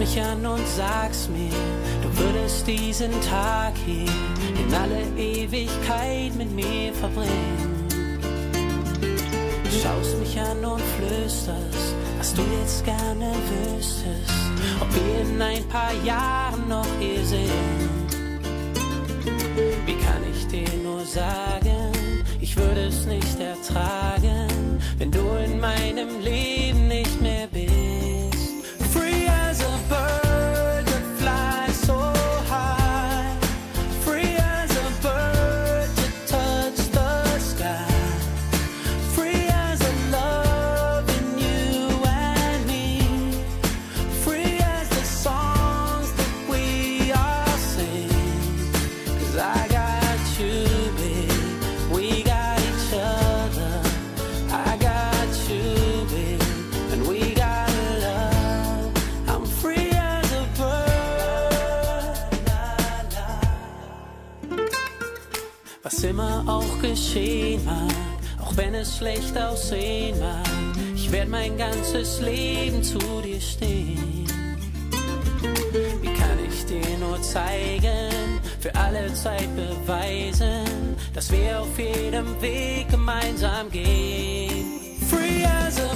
mich an und sagst mir, du würdest diesen Tag hier in alle Ewigkeit mit mir verbringen. Du schaust mich an und flüsterst, was du jetzt gerne wüsstest, ob wir in ein paar Jahren noch hier sind. Wie kann ich dir nur sagen, ich würde es nicht ertragen, Was immer auch geschehen mag, auch wenn es schlecht aussehen mag, ich werde mein ganzes Leben zu dir stehen. Wie kann ich dir nur zeigen, für alle Zeit beweisen, dass wir auf jedem Weg gemeinsam gehen? Free as a.